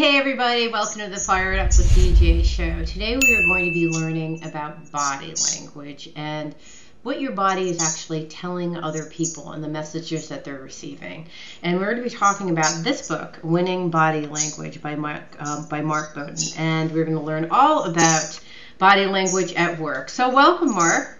hey everybody, welcome to the Fire It Up with CJ show. Today we are going to be learning about body language and what your body is actually telling other people and the messages that they're receiving. And we're going to be talking about this book, Winning Body Language by Mark, uh, by Mark Bowden. And we're going to learn all about body language at work. So welcome, Mark.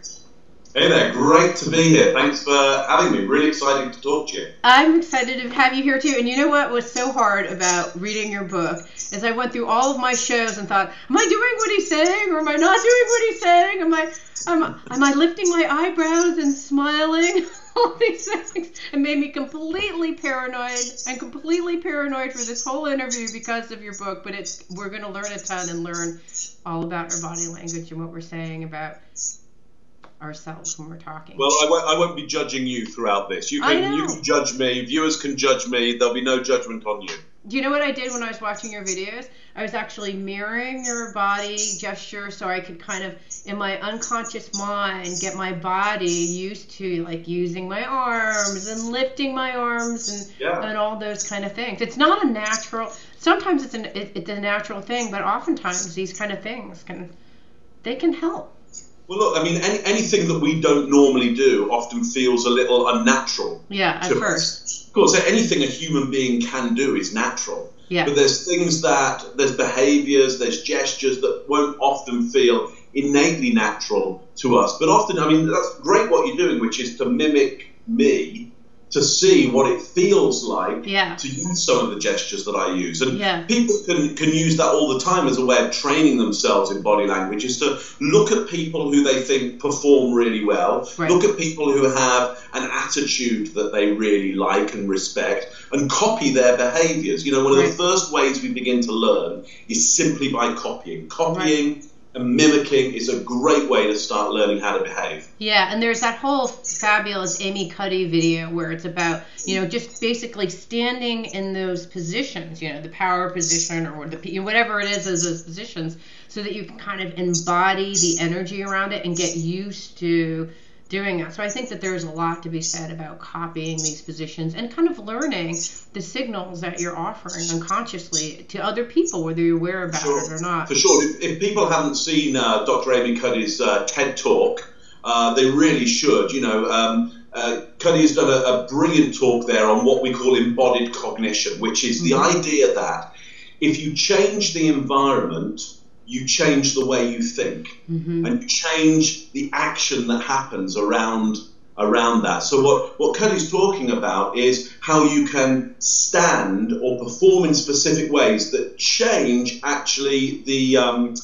Hey there, great to be here. Thanks for having me. Really exciting to talk to you. I'm excited to have you here too. And you know what was so hard about reading your book is I went through all of my shows and thought, am I doing what he's saying or am I not doing what he's saying? Am I am, am I lifting my eyebrows and smiling? all these things. It made me completely paranoid. I'm completely paranoid for this whole interview because of your book. But it's we're going to learn a ton and learn all about our body language and what we're saying about ourselves when we're talking. Well, I won't, I won't be judging you throughout this. You can, you can judge me. Viewers can judge me. There'll be no judgment on you. Do you know what I did when I was watching your videos? I was actually mirroring your body gesture so I could kind of, in my unconscious mind, get my body used to like using my arms and lifting my arms and yeah. and all those kind of things. It's not a natural. Sometimes it's an it, it's a natural thing, but oftentimes these kind of things can they can help. Well, look, I mean, any, anything that we don't normally do often feels a little unnatural. Yeah, at first. Us. Of course, anything a human being can do is natural. Yeah. But there's things that, there's behaviors, there's gestures that won't often feel innately natural to us. But often, I mean, that's great what you're doing, which is to mimic me to see what it feels like yeah. to use some of the gestures that I use. And yeah. people can, can use that all the time as a way of training themselves in body language is to look at people who they think perform really well, right. look at people who have an attitude that they really like and respect, and copy their behaviors. You know, one of right. the first ways we begin to learn is simply by copying. Copying. Right mimicking is a great way to start learning how to behave. Yeah, and there's that whole fabulous Amy Cuddy video where it's about, you know, just basically standing in those positions, you know, the power position or the whatever it is as those positions so that you can kind of embody the energy around it and get used to doing that. So I think that there's a lot to be said about copying these positions and kind of learning the signals that you're offering unconsciously to other people, whether you're aware about sure. it or not. For sure. If, if people haven't seen uh, Dr. Amy Cuddy's uh, TED Talk, uh, they really should. You know, um, uh, Cuddy has done a, a, brilliant talk there on what we call embodied cognition, which is the mm-hmm. idea that if you change the environment, you change the way you think mm-hmm. and you change the action that happens around around that. So what what Cuddy's talking about is how you can stand or perform in specific ways that change actually the um,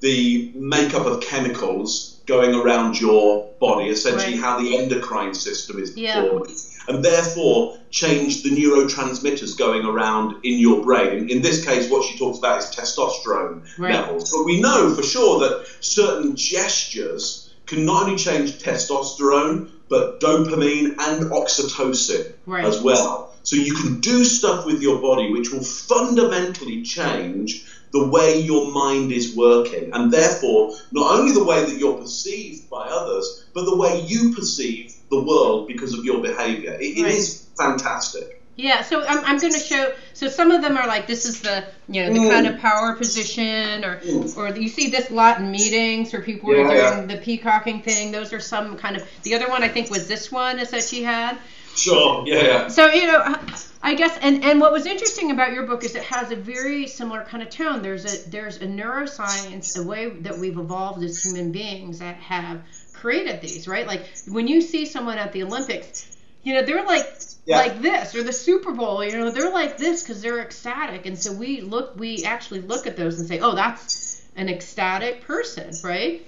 the makeup of chemicals going around your body, essentially right. how the endocrine system is performed. Yeah and therefore change the neurotransmitters going around in your brain. In, in this case, what she talks about is testosterone right. levels. But we know for sure that certain gestures can not only change testosterone, but dopamine and oxytocin right. as well. So you can do stuff with your body which will fundamentally change the way your mind is working, and therefore not only the way that you're perceived by others, but the way you perceive the world because of your behavior. It, it right. is fantastic. Yeah, so I'm, I'm going to show. So some of them are like this is the you know the mm. kind of power position, or mm. or you see this a lot in meetings where people yeah, are doing yeah. the peacocking thing. Those are some kind of. The other one I think was this one is that she had. Sure. Yeah. yeah. So you know, I guess, and and what was interesting about your book is it has a very similar kind of tone. There's a there's a neuroscience, a way that we've evolved as human beings that have created these, right? Like when you see someone at the Olympics, you know, they're like yeah. like this or the Super Bowl, you know, they're like this because they're ecstatic. And so we look, we actually look at those and say, oh, that's an ecstatic person, right?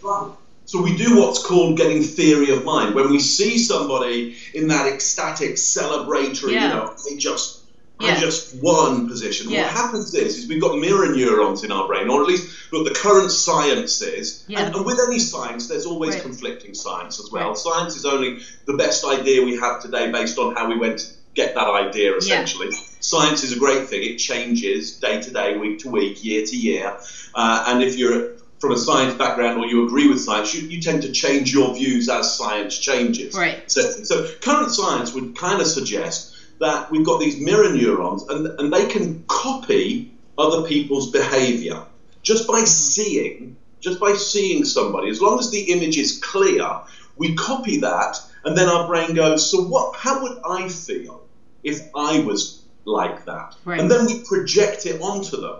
So we do what's called getting theory of mind. When we see somebody in that ecstatic, celebratory, yeah. you know, they just yeah. just one position. Yeah. What happens is, is we've got mirror neurons in our brain, or at least what the current science is. Yeah. And, and, with any science, there's always right. conflicting science as well. Right. Science is only the best idea we have today based on how we went to get that idea, essentially. Yeah. Science is a great thing. It changes day to day, week to week, year to year. Uh, and if you're from a science background or you agree with science, you, you tend to change your views as science changes. Right. So, so current science would kind of suggest that we've got these mirror neurons and, and they can copy other people's behavior just by mm-hmm. seeing, just by seeing somebody. As long as the image is clear, we copy that, and then our brain goes, so what? How would I feel if I was like that? Right. And then we project it onto them.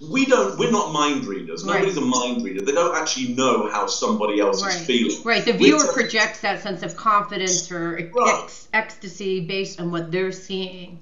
We don't. We're not mind readers. Right. Nobody's a mind reader. They don't actually know how somebody else Right. is feeling. Right. The viewer projects that sense of confidence or Right. ex- ecstasy based on what they're seeing.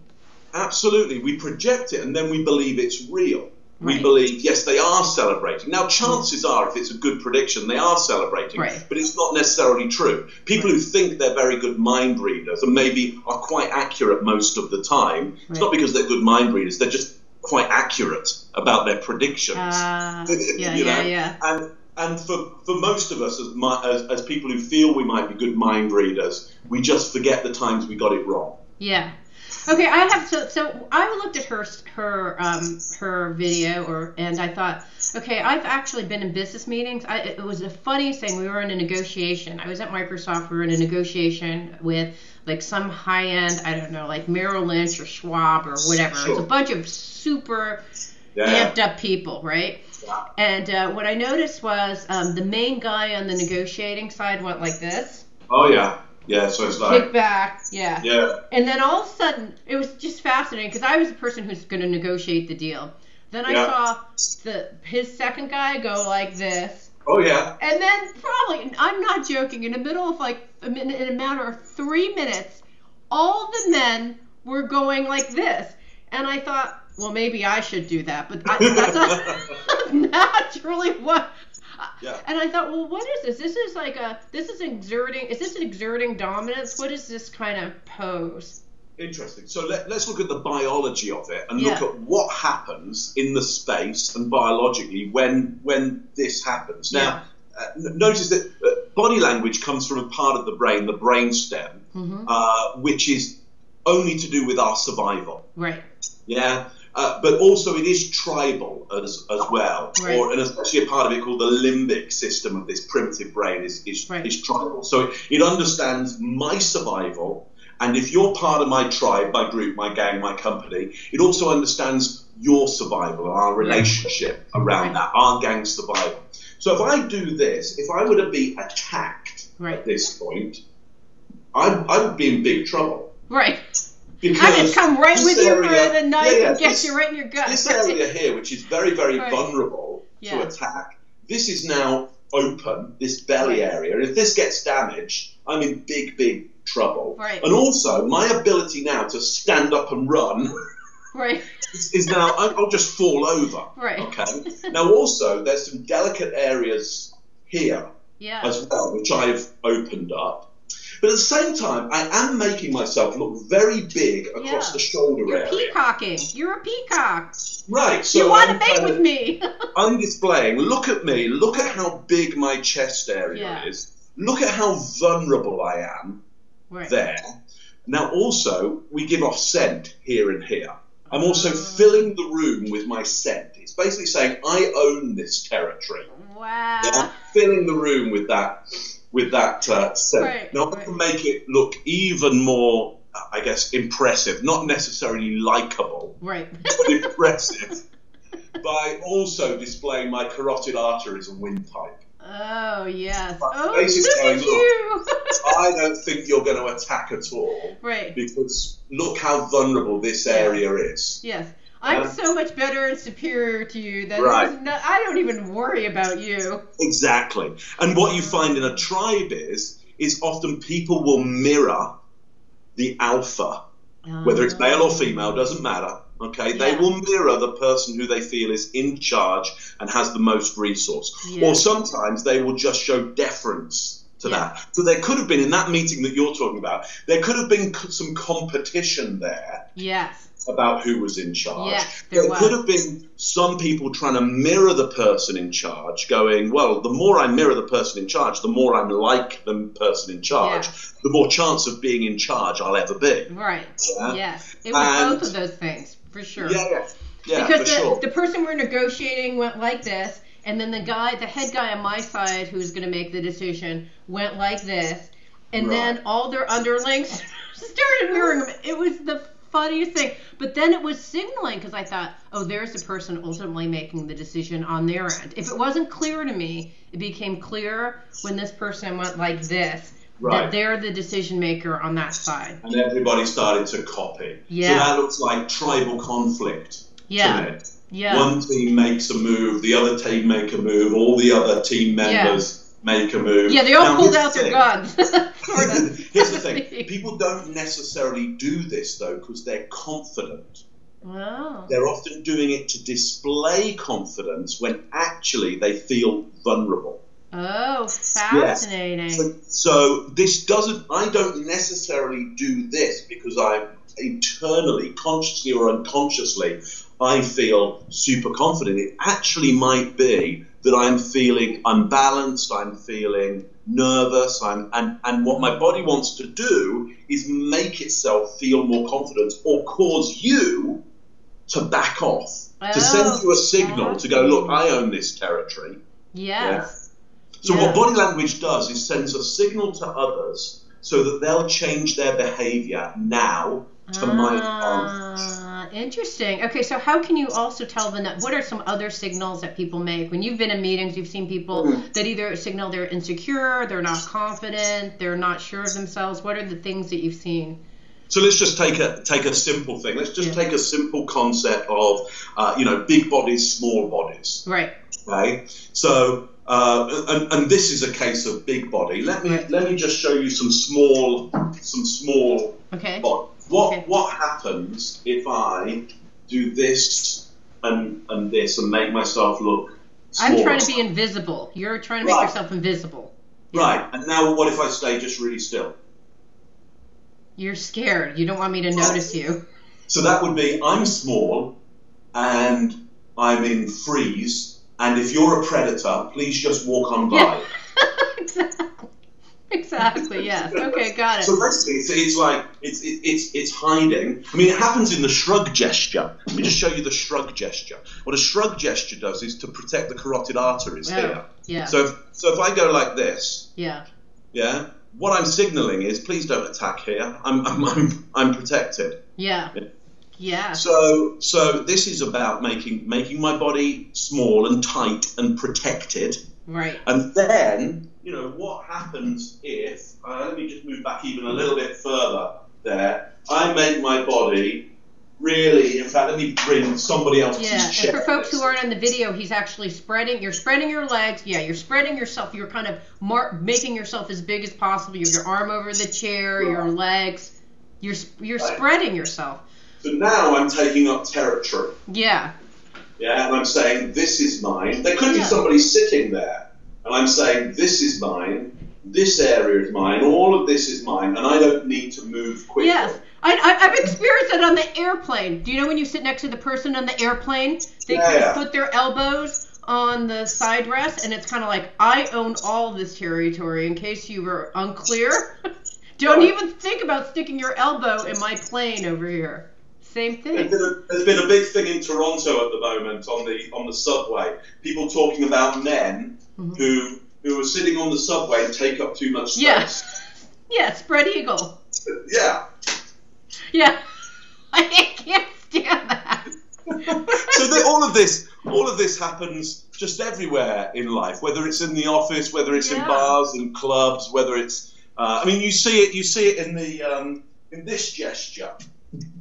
Absolutely. We project it and then we believe it's real. We believe, yes, they are celebrating. Now, chances are, if it's a good prediction, they are celebrating, Right. but it's not necessarily true. People who think they're very good mind readers and maybe are quite accurate most of the time, it's not because they're good mind readers, they're just quite accurate about their predictions. Uh, You know? yeah, yeah. And and for, for most of us as, as as people who feel we might be good mind readers, we just forget the times we got it wrong. Yeah. Okay, I have so so I looked at her her um her video or and I thought, okay, I've actually been in business meetings. I it was the funniest thing. We were in a negotiation. I was at Microsoft. We were in a negotiation with like some high end, I don't know, like Merrill Lynch or Schwab or whatever. It's a bunch of super Yeah. amped up people, right? Yeah. And uh, what I noticed was um, the main guy on the negotiating side went like this, Oh yeah. Yeah. So it's like kick back, yeah. yeah. And then all of a sudden, it was just fascinating because I was the person who's going to negotiate the deal. Then I Yeah. saw the his second guy go like this, Oh yeah. and then probably I'm not joking. In the middle of like a minute, in a matter of three minutes, all the men were going like this, and I thought, well, maybe I should do that, but I, that's not naturally what. Yeah. And I thought, well, what is this? This is like a this is exerting. Is this exerting dominance? What is this kind of pose? Interesting. So let, let's look at the biology of it and Yeah. look at what happens in the space and biologically when when this happens. Now, uh, n- notice that uh, body language comes from a part of the brain, the brainstem, hmm uh, which is only to do with our survival. Right. Yeah. Uh, but also it is tribal as, as well, Right. or and especially a part of it called the limbic system of this primitive brain is is, Right. is tribal. So it understands my survival, and if you're part of my tribe, my group, my gang, my company, it also understands your survival and our relationship around Right. that, our gang survival. So if I do this, if I were to be attacked Right. at this point, I, I would be in big trouble. Right. Because I would come right with you area- for the knife yeah, yeah, and get this- you right in your gut. this area here, which is very, very vulnerable Yeah. to attack, this is now open, this belly area. And if this gets damaged, I'm in big, big trouble. Right. And also, my ability now to stand up and run Right. is, is now, I'll just fall over. Right. Okay. now, also, there's some delicate areas here Yeah. as well, which I've opened up. But at the same time, I am making myself look very big across Yeah. the shoulder You're area. peacocking. You're a peacock. Right. So you want to mate with me? I'm displaying. Look at me. Look at how big my chest area Yeah. is. Look at how vulnerable I am right. there. Now, also, we give off scent here and here. I'm also Oh. filling the room with my scent. It's basically saying I own this territory. Wow. Yeah, I'm filling the room with that with that uh, scent. Right, now, I right. can make it look even more, I guess, impressive. Not necessarily likable, Right. but impressive by also displaying my carotid arteries and windpipe. Oh yes. But Oh, look at going, you. I don't think you're going to attack at all right. because look how vulnerable this area is. Yes. I'm Uh, so much better and superior to you that Right. no, I don't even worry about you. Exactly. And what you find in a tribe is is often people will mirror the alpha, whether it's male or female, doesn't matter. Okay, they will mirror the person who they feel is in charge and has the most resource. Yeah. Or sometimes they will just show deference to Yeah. that. So there could have been in that meeting that you're talking about, there could have been some competition there Yes. about who was in charge. Yes, there could have been some people trying to mirror the person in charge, going, well, the more I mirror the person in charge, the more I'm like the person in charge, Yeah. the more chance of being in charge I'll ever be. Right. Yeah. Yes. It was And- both of those things for sure. Yeah, yeah, yeah, because for the, sure. the person we're negotiating went like this, and then the guy, the head guy on my side, who's going to make the decision, went like this, and then all their underlings started mirroring him. It was the funniest thing. But then it was signaling because I thought, oh, there's the person ultimately making the decision on their end. If it wasn't clear to me, it became clear when this person went like this. Right. That they're the decision maker on that side. And everybody started to copy. Yeah. So that looks like tribal conflict. Yeah. Yeah. One team makes a move, the other team make a move, all the other team members make a move. yeah, they all Now, pulled out the their guns. Here's the thing: people don't necessarily do this though because they're confident. Wow. They're often doing it to display confidence when actually they feel vulnerable. Oh, fascinating. So, so this doesn't. I don't necessarily do this because I'm internally, consciously or unconsciously, I feel super confident. It actually might be that I'm feeling unbalanced. I'm feeling nervous. I'm and and what my body wants to do is make itself feel more confident or cause you to back off. To send oh, you a signal to go, look, I own this territory. Yes. So Yeah. what body language does is sends a signal to others so that they'll change their behavior now to my advantage. Ah, interesting. Okay, so how can you also tell them that? What are some other signals that people make when you've been in meetings? You've seen people Mm. that either signal they're insecure, they're not confident, they're not sure of themselves. What are the things that you've seen? So let's just take a take a simple thing. Let's just Yeah. take a simple concept of uh, you know big bodies, small bodies. Right. Okay, so uh, and, and this is a case of big body. Let me let me just show you some small some small Okay. body. What Okay. what happens if I do this and and this and make myself look? I'm trying to be invisible. You're trying to make Right. yourself invisible. Yeah. Right, and now what if I stay just really still? You're scared. You don't want me to notice you. So that would be I'm small and I'm in freeze, and if you're a predator, please just walk on by. Yeah. exactly. Exactly. Yes. Okay. Got it. So basically, it's, it's like it's it, it's it's hiding. I mean, it happens in the shrug gesture. Let me just show you the shrug gesture. What a shrug gesture does is to protect the carotid arteries Oh, here. yeah. So if, so if I go like this, Yeah. yeah, what I'm signaling is please don't attack here. I'm I'm I'm, I'm protected. Yeah. Yeah. Yeah. So, so this is about making making my body small and tight and protected, Right. and then you know what happens if uh, let me just move back even a little bit further. There, I make my body really. In fact, let me bring somebody else Yeah, to and for folks who aren't on the video, he's actually spreading. You're spreading your legs. Yeah, you're spreading yourself. You're kind of mar- making yourself as big as possible. You have your arm over the chair, your legs. You're you're Right. spreading yourself. So now I'm taking up territory. Yeah, Yeah, and I'm saying this is mine. There could be somebody sitting there, and I'm saying this is mine. This area is mine. All of this is mine, and I don't need to move quickly. yes. I, I've experienced it on the airplane. Do you know when you sit next to the person on the airplane, they Yeah, kind yeah. of put their elbows on the side rest, and it's kind of like I own all this territory. In case you were unclear, don't even think about sticking your elbow in my plane over here. Same There's thing. been, a, there's been a big thing in Toronto at the moment on the on the subway. People talking about men Mhm. who who are sitting on the subway and take up too much space. Yeah. Yeah, spread eagle. Yeah. Yeah. I can't stand that. so that all of this all of this happens just everywhere in life whether it's in the office whether it's in bars and clubs whether it's uh, i mean you see it you see it in the um, in this gesture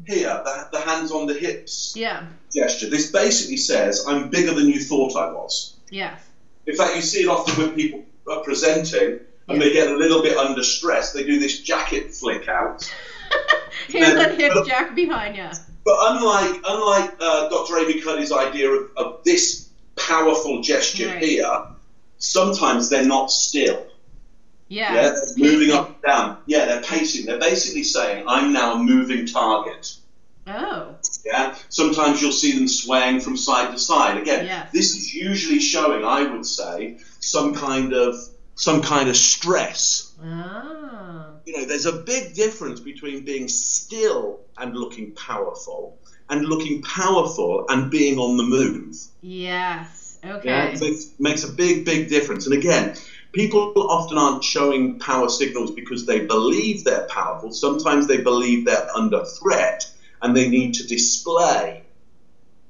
here the, the hands on the hips Yeah. gesture this basically says i'm bigger than you thought i was Yeah. in fact you see it often when people are presenting and Yeah. they get a little bit under stress they do this jacket flick out Hands Then- on hip, jack behind you. But unlike unlike uh, Dr. Amy Cuddy's idea of, of this powerful gesture Right. here, sometimes they're not still. Yeah. Yeah, they're moving up and down. Yeah, they're pacing. They're basically saying, "I'm now a moving target." Oh. Yeah. Sometimes you'll see them swaying from side to side. Again, Yes. this is usually showing, I would say, some kind of some kind of stress. Ah. You know, there's a big difference between being still and looking powerful, and looking powerful and being on the move. Yes. Okay. Yeah, it makes, makes a big, big difference. And again, people often aren't showing power signals because they believe they're powerful. Sometimes they believe they're under threat, and they need to display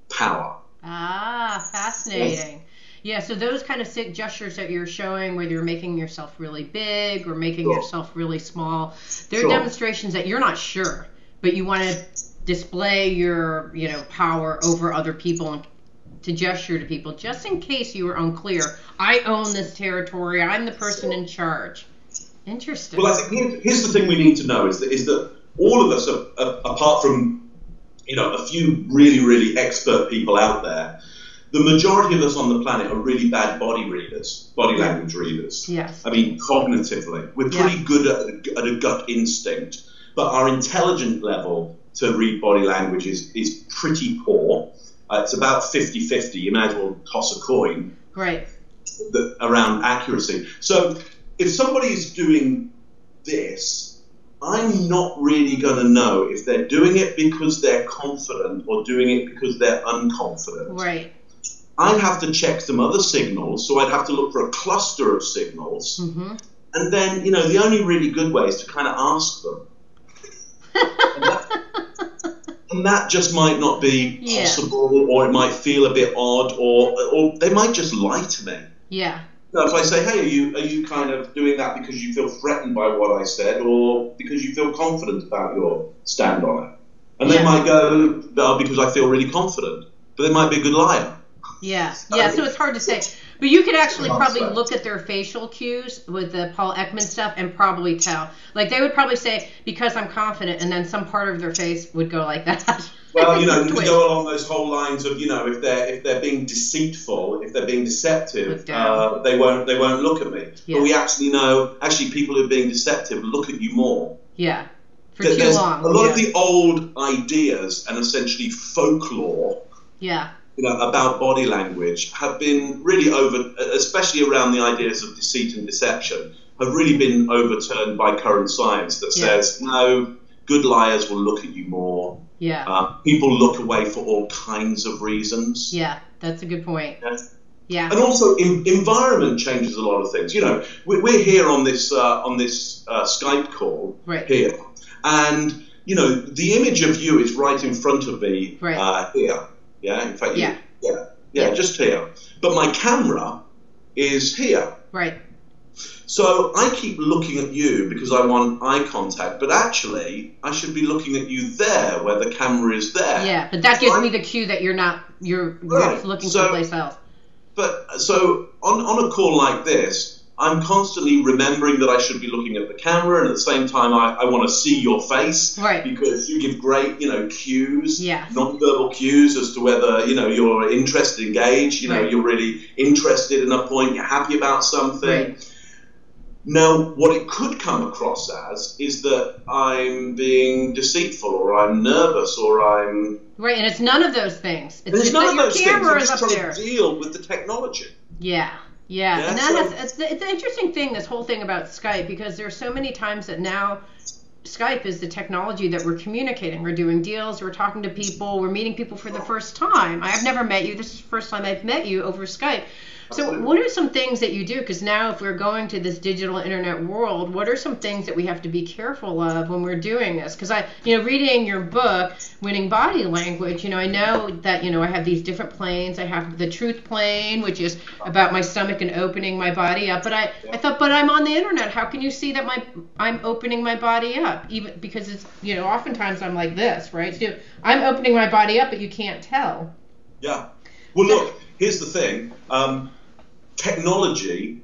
power. Ah, fascinating. Yeah, so those kind of sick gestures that you're showing, whether you're making yourself really big or making Sure. yourself really small, they're Sure. demonstrations that you're not sure, but you want to display your, you know, power over other people and to gesture to people, just in case you were unclear. I own this territory. I'm the person in charge. Interesting. Well, I think here's the thing we need to know is that is that all of us, are, are, apart from you know a few really really expert people out there, the majority of us on the planet are really bad body readers, body language readers. yes. I mean, cognitively, we're Yeah. pretty good at, at a gut instinct, but our intelligent level to read body language is, is pretty poor. Uh, it's about 50 50. You might as well toss a coin Right. that, around accuracy. So if somebody is doing this, I'm not really going to know if they're doing it because they're confident or doing it because they're unconfident. Right. I'd have to check some other signals, so I'd have to look for a cluster of signals. hmm And then, you know, the only really good way is to kind of ask them. And that just might not be Yeah. possible, or it might feel a bit odd, or, or they might just lie to me. yeah. If I say, "Hey, are you are you kind of doing that because you feel threatened by what I said, or because you feel confident about your stand on it?" And they Yeah. might go, "No, because I feel really confident," but they might be a good liar. Yeah, yeah. So it's hard to say, but you could actually probably say. look at their facial cues with the Paul Ekman stuff and probably tell. Like they would probably say because I'm confident, and then some part of their face would go like that. Well, you know, we go along those whole lines of, you know, if they're if they're being deceitful, if they're being deceptive, uh, they won't they won't look at me. Yeah. But we actually know, actually, people who are being deceptive look at you more. Yeah, for too long. a lot yeah. of the old ideas and essentially folklore yeah, you know, about body language have been really over, especially around the ideas of deceit and deception, have really been overturned by current science that Yeah. says, no, good liars will look at you more. yeah, Uh, people look away for all kinds of reasons. yeah. That's a good point. Yeah. Yeah, And also, in, environment changes a lot of things. You know, we, we're here on this uh, on this uh, Skype call right. here, and you know, the image of you is right in front of me Right. uh, here. Yeah, in fact, you- Yeah. yeah, yeah, Yeah. just here. But my camera is here. Right. So I keep looking at you because I want eye contact, but actually I should be looking at you there where the camera is there. Yeah, but that gives me the cue that you're not you're, you're Right. looking So- someplace else. But so on, on a call like this, I'm constantly remembering that I should be looking at the camera, and at the same time, I, I want to see your face Right. because you give great, you know, cues, Yeah. non-verbal cues as to whether you know you're interested, engaged. You know, Right. you're really interested in a point, you're happy about something. Right. Now, what it could come across as is that I'm being deceitful, or I'm nervous, or I'm. Right, and it's none of those things. It's just none of those things. I'm just trying there. to deal with the technology. Yeah, yeah, Yeah, and that so- has it's, it's an interesting thing. This whole thing about Skype because there's so many times that now Skype is the technology that we're communicating. We're doing deals. We're talking to people. We're meeting people for the first time. I've never met you. This is the first time I've met you over Skype. So, what are some things that you do? Because now, if we're going to this digital internet world, what are some things that we have to be careful of when we're doing this? Because I, you know, reading your book, Winning Body Language, you know, I know that, you know, I have these different planes. I have the truth plane, which is about my stomach and opening my body up. But I, I thought, but I'm on the internet. How can you see that my, I'm opening my body up? Even because it's, you know, oftentimes I'm like this, right? So I'm opening my body up, but you can't tell. Yeah. Well, look, here's the thing. Um, technology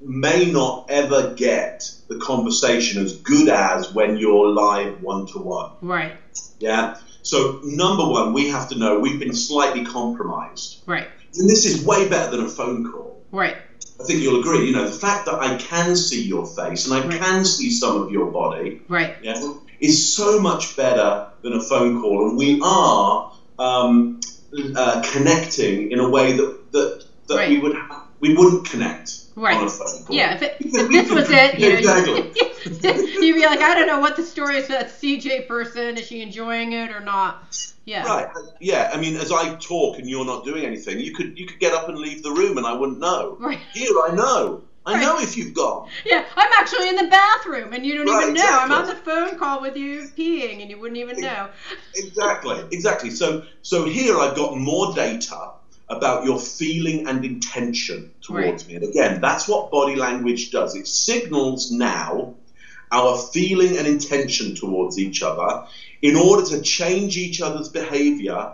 may not ever get the conversation as good as when you're live one to one. Right, Yeah. So number one, we have to know we've been slightly compromised, right, and this is way better than a phone call. right, I think you'll agree. You know, the fact that I can see your face and I Right. can see some of your body, right. yeah, is so much better than a phone call, and we are um, uh, connecting in a way that that, that we Right. would we wouldn't connect Right. on a phone call. Yeah, if, it, if this was it, you know, Exactly. you'd be like, I don't know what the story is for that CJ person. Is she enjoying it or not? Yeah. Right. Yeah. I mean, as I talk and you're not doing anything, you could you could get up and leave the room, and I wouldn't know. Right. Here, I know. I Right. know if you've gone. Yeah, I'm actually in the bathroom and you don't Right, even know. I'm on the phone call with you peeing and you wouldn't even know. Exactly, exactly. So, so here I've got more data about your feeling and intention towards me. And again, that's what body language does. It signals now our feeling and intention towards each other in order to change each other's behavior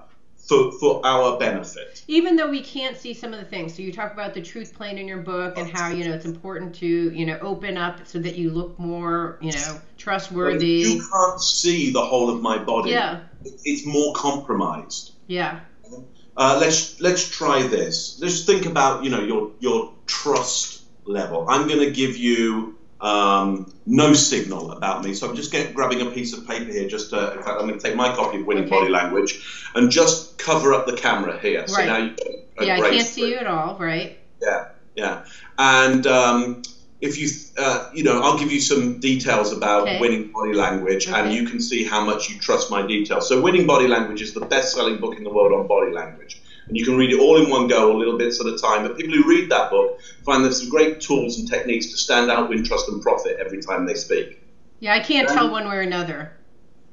for, for our benefit. Even though we can't see some of the things. So you talk about the truth plane in your book and how, you know, it's important to, you know, open up so that you look more, you know, trustworthy. You can't see the whole of my body. Yeah. It's more compromised. Yeah. Uh, let's let's try this. Let's think about you know your your trust level. I'm going to give you um, no signal about me, so I'm just get, grabbing a piece of paper here. Just to, in fact, I'm going to take my copy of Winning Okay. Body Language and just cover up the camera here. So Right. now you Yeah, I can't see you at all, right? Yeah, yeah. And um, if you, uh, you know, I'll give you some details about Okay. Winning Body Language, and you can see how much you trust my details. So, Winning Body Language is the best-selling book in the world on body language, and you can read it all in one go, or little bits at a time. But people who read that book find there's some great tools and techniques to stand out, win trust, and profit every time they speak. Yeah, I can't Um, tell one way or another.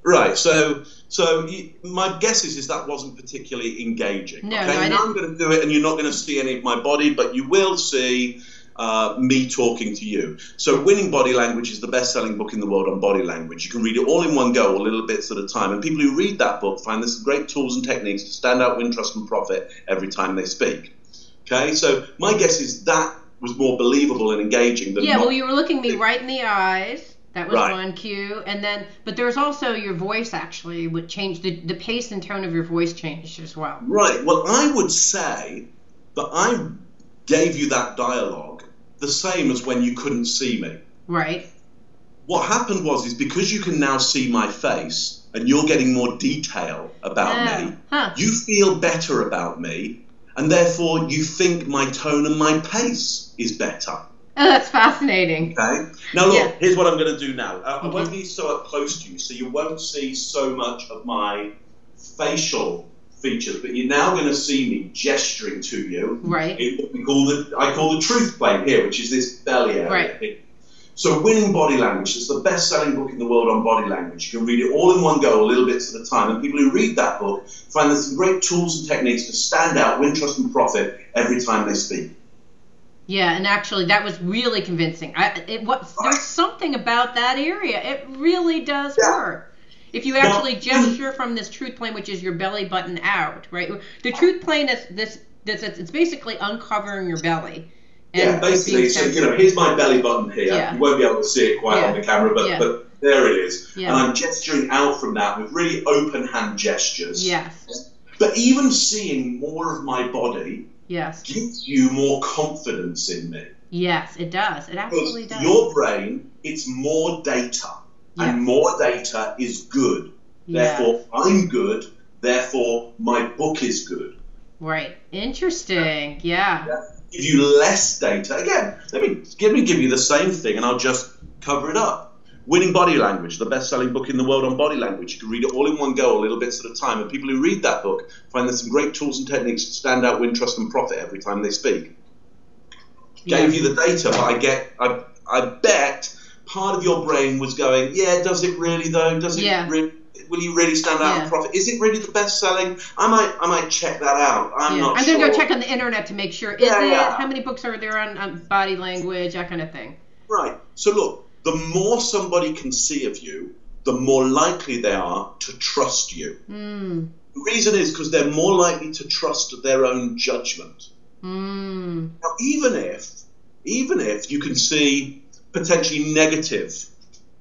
Right. So, so my guess is, is that wasn't particularly engaging. No, okay. no, I didn't- I'm going to do it, and you're not going to see any of my body, but you will see uh, me talking to you. So, Winning Body Language is the best-selling book in the world on body language. You can read it all in one go, or little bits at a time. And people who read that book find some great tools and techniques to stand out, win trust, and profit every time they speak. Okay. So, my guess is that was more believable and engaging than Yeah, well, you were looking me right in the eyes. That was Right. one cue, and then, but there's also your voice actually would change the the pace and tone of your voice changed as well. Right. Well, I would say that I gave you that dialogue the same as when you couldn't see me. Right. What happened was is because you can now see my face and you're getting more detail about me, Huh. you feel better about me, and therefore you think my tone and my pace is better. Oh, that's fascinating. Okay. Now look, Yeah. here's what I'm going to do now. Uh, I Okay. won't be so up close to you, so you won't see so much of my facial features, but you're now going to see me gesturing to you. Right. in what we call the I call the truth plane here, which is this belly area. Right. So, Winning Body Language is the best-selling book in the world on body language. You can read it all in one go, a little bits at a time. And people who read that book find there's some great tools and techniques to stand out, win trust, and profit every time they speak. Yeah, and actually, that was really convincing. I, it what there's ah. something about that area. It really does Yeah. work. If you actually gesture from this truth plane, which is your belly button out, right? The truth plane is this. This it's basically uncovering your belly. yeah, basically, so you know, here's my belly button here. Yeah. You won't be able to see it quite Yeah. on the camera, but, Yeah. but there it is. Yeah. And I'm gesturing out from that with really open hand gestures. Yes. But even seeing more of my body Yes. gives you more confidence in me. Yes. It does. It absolutely does. your brain, it's more data, Yeah. and more data is good. Yeah. Therefore, I'm good. Therefore, my book is good. Right. Interesting. Yeah. Give you less data. Again, let me let me give you the same thing, and I'll just cover it up. Winning Body Language, the best-selling book in the world on body language. You can read it all in one go, a little bits at a time. And people who read that book find there's some great tools and techniques to stand out, win trust, and profit every time they speak. Gave you the data, but I get, I, I bet part of your brain was going, yeah, does it really though? Does it Yeah. really? Will you really stand out Yeah. and profit? Is it really the best selling? I might, I might check that out. I'm Yeah. not I'm gonna go check on the internet to make sure. Is Yeah, it? yeah. How many books are there on, on body language? That kind of thing. Right. So look, the more somebody can see of you, the more likely they are to trust you. Hmm. The reason is because they're more likely to trust their own judgment. Hmm. Now, even if, even if you can see potentially negative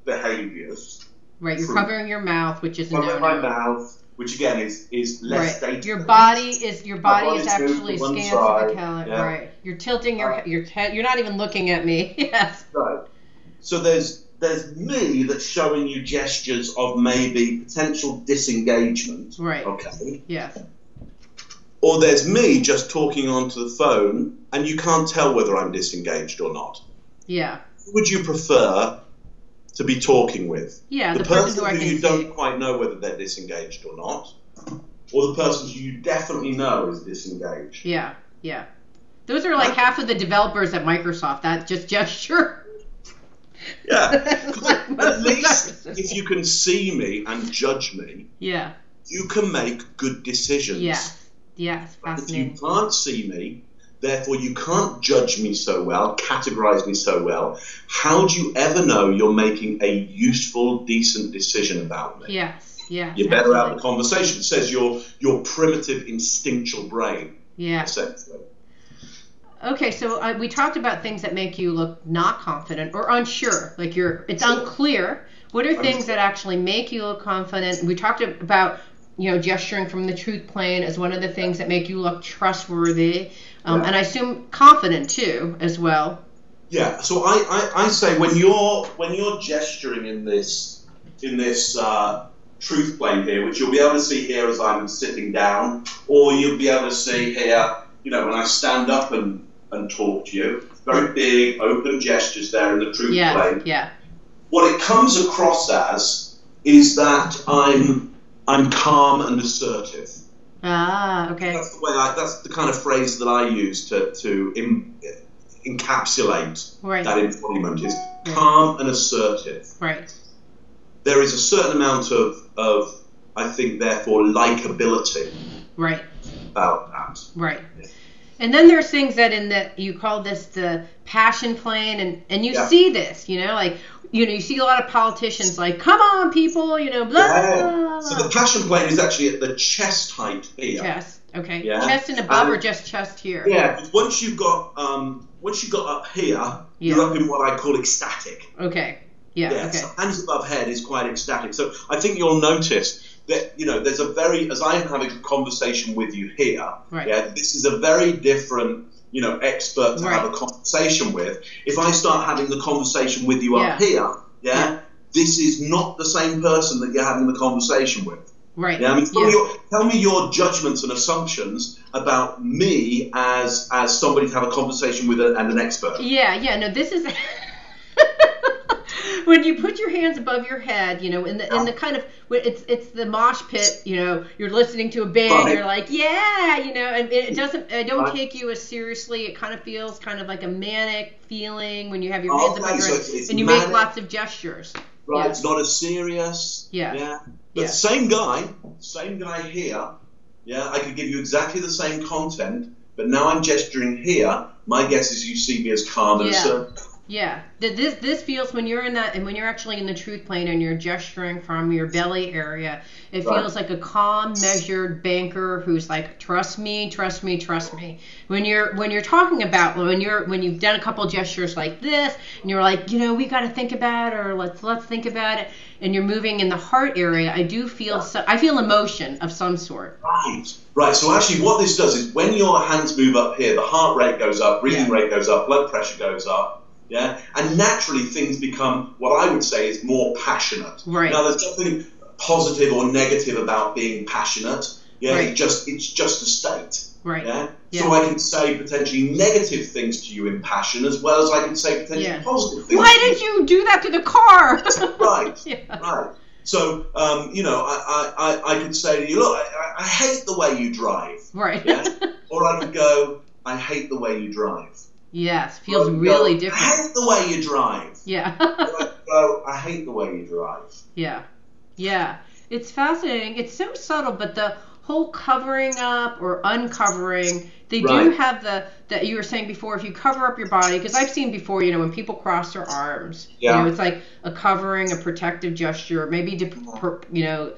behaviours Right. You're covering your mouth, which is from no my no. mouth, which again is is less Right. data. Your body is your body is actually scanned to the side, calendar. yeah. Right. You're tilting your Uh, your head. You're not even looking at me. yes. Right. So there's there's me that's showing you gestures of maybe potential disengagement. Right. Okay. Yes. Or there's me just talking onto the phone and you can't tell whether I'm disengaged or not. Yeah. Who would you prefer to be talking with? Yeah. the, The, person, person who who you see. don't quite know whether they're disengaged or not, or the person who you definitely know is disengaged. Yeah. Yeah. Those are like half of the developers at Microsoft. That just gesture. Yeah. Like At least if you can see me and judge me, Yeah. you can make good decisions. Yeah. Yes. Yes. If you can't see me, therefore you can't judge me so well, categorize me so well, how do you ever know you're making a useful, decent decision about me? Yes. Yes. You're better out of the conversation. It says your your primitive instinctual brain, Yeah. essentially. Okay, so uh, we talked about things that make you look not confident or unsure, like you're it's unclear. What are things that actually make you look confident? We talked about you know gesturing from the truth plane is one of the things that make you look trustworthy, um, Yeah. and I assume confident too as well. Yeah. So I, I, I say when you're when you're gesturing in this in this uh, truth plane here, which you'll be able to see here as I'm sitting down, or you'll be able to see here, you know, when I stand up and and talk to you. Very big, open gestures there in the truth Yeah, plane. yeah, What it comes across as is that I'm I'm calm and assertive. ah, okay, That's the way I. That's the kind of phrase that I use to to encapsulate right, that embodiment is calm and assertive. right, There is a certain amount of, of I think, therefore, likability right. about that. Right. And then there's things that in the you call this the passion plane and and you Yeah. see this, you know, like you know, you see a lot of politicians like, come on people, you know, blah blah Yeah. blah. So the passion plane is actually at the chest height here. chest. Okay. Yeah. Chest and above Um, or just chest here? Yeah, once you've got um, once you got up here, you're up in what I call ecstatic. Okay. Yeah, Yeah, okay. so hands above head is quite ecstatic. So I think you'll notice that you know there's a very as I'm having a conversation with you here. Right. Yeah, this is a very different you know expert to have a conversation with. If I start having the conversation with you up here, yeah, Yeah. this is not the same person that you're having the conversation with. Right. Yeah, I mean, tell, Yeah. Me your, tell me your judgments and assumptions about me as as somebody to have a conversation with a, and an expert. Yeah, yeah, no, this is when you put your hands above your head, you know, in the in the oh. kind of it's it's the mosh pit, you know, you're listening to a band, Right. you're like, yeah, you know, and it doesn't I don't Right. take you as seriously. It kind of feels kind of like a manic feeling when you have your Oh, hands above your so head it's- it's and you manic. make lots of gestures. Right, Yeah. it's not as serious. Yeah. Yeah. But Yeah. same guy, same guy here. Yeah, I could give you exactly the same content, but now I'm gesturing here. My guess is you see me as calm and Yeah. assertive. Yeah, Th- this this feels when you're in that and when you're actually in the truth plane and you're gesturing from your belly area, it Right. feels like a calm, measured banker who's like, trust me, trust me, trust me. When you're when you're talking about when you're when you've done a couple gestures like this and you're like, you know, we got to think about it or let's let's think about it, and you're moving in the heart area, I do feel so, I feel emotion of some sort. Right. Right. So actually, what this does is when your hands move up here, the heart rate goes up, breathing Yeah. rate goes up, blood pressure goes up. Yeah. And naturally, things become what I would say is more passionate. Right. Now, there's nothing positive or negative about being passionate. Yeah. Right. It just it's just a state. Right. Yeah? Yeah. So I can say potentially negative things to you in passion as well as I can say potentially Yeah. positive things. Why did you do that to the car? Right. yeah. Right. So, um, you know, I, I, I- I could say to you, look, I, I hate the way you drive. Right. Yeah. Or I could go, I hate the way you drive. Yes, feels could really different. I hate the way you drive. Yeah. I go, I hate the way you drive. yeah. Yeah. It's fascinating. It's so subtle, but the whole covering up or uncovering, they do have the that you were saying before. If you cover up your body, because I've seen before, you know, when people cross their arms, Yeah. you know, it's like a covering, a protective gesture, maybe to, per, you know,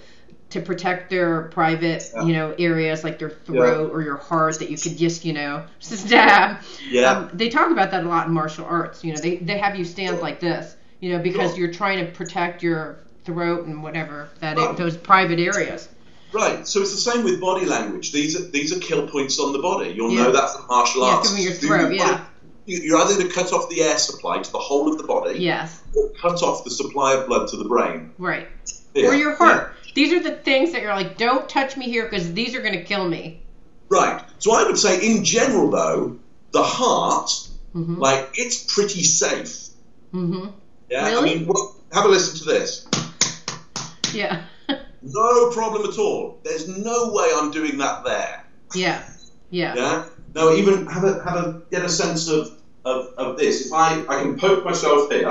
to protect their private, Yeah. you know, areas like their throat or your heart that you could just, you know, stab. Yeah. Um, they talk about that a lot in martial arts. You know, they, they have you stand like this, you know, because Sure. you're trying to protect your throat and whatever that Right. those private areas. Right. So it's the same with body language. These are these are kill points on the body. You'll Yeah. know that from martial Yeah, arts. through your You- throat, yeah. You're either going to cut off the air supply to the whole of the body, Yes, or cut off the supply of blood to the brain. right. Yeah. Or your heart. These are the things that you're like, don't touch me here because these are going to kill me. Right. So I would say, in general, though, the heart, hmm like, it's pretty safe. hmm Yeah. Really? I mean, well, have a listen to this. Yeah. No problem at all. There's no way I'm doing that there. yeah. Yeah. Yeah. Now, even have a have a get a sense of of, of this. If I I can poke myself here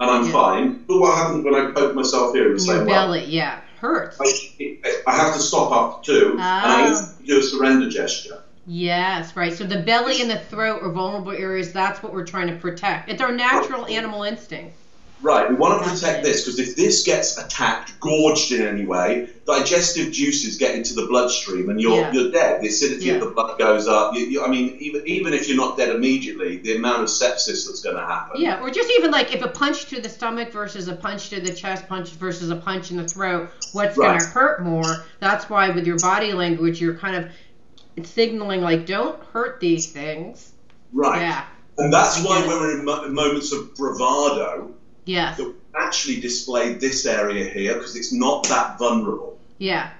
and I'm Yeah. fine, but what happens when I poke myself here in the same your way? belly, yeah, hurts. I, I have to stop after two, and I Ah. do a surrender gesture. Yes, right. So the belly and the throat are vulnerable areas. That's what we're trying to protect. It's our natural animal instinct. Right, we want to protect this because if this gets attacked, gorged in any way, digestive juices get into the bloodstream and you're Yeah. you're dead. The acidity Yeah. of the blood goes up. You, you, I mean, even even if you're not dead immediately, the amount of sepsis that's going to happen. Yeah, or just even like if a punch to the stomach versus a punch to the chest, punch versus a punch in the throat, what's Right. going to hurt more? That's why with your body language, you're kind of signaling like, don't hurt these things. Right, Yeah. and that's why Yeah. when we're in moments of bravado, That actually display this area here because it's not that vulnerable. Yeah.